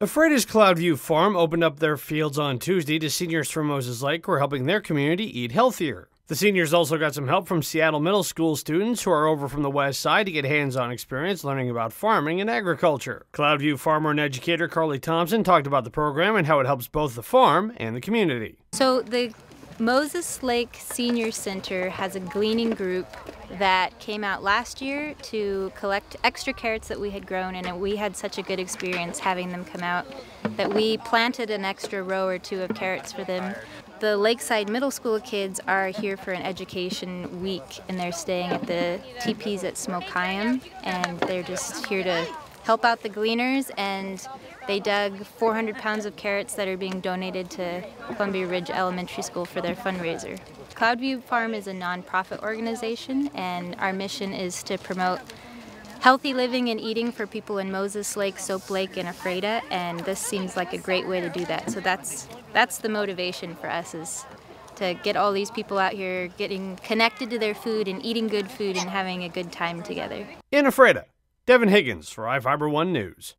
Ephrata's Cloudview Farm opened up their fields on Tuesday to seniors from Moses Lake who are helping their community eat healthier. The seniors also got some help from Seattle Middle School students who are over from the west side to get hands on experience learning about farming and agriculture. Cloudview farmer and educator Carly Thompson talked about the program and how it helps both the farm and the community. So, the Moses Lake Senior Center has a gleaning group that came out last year to collect extra carrots that we had grown, and we had such a good experience having them come out that we planted an extra row or two of carrots for them. The Lakeside Middle School kids are here for an education week, and they're staying at the teepees at Smokiam, and they're just here to help out the gleaners and they dug 400 pounds of carrots that are being donated to Columbia Ridge Elementary School for their fundraiser. Cloudview Farm is a nonprofit organization and our mission is to promote healthy living and eating for people in Moses Lake, Soap Lake, and Ephrata, and this seems like a great way to do that. So that's that's the motivation for us is to get all these people out here getting connected to their food and eating good food and having a good time together. In Ephrata, Devin Higgins for iFiber One News.